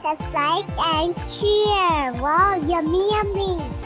subscribe and share. Wow, yummy, yummy.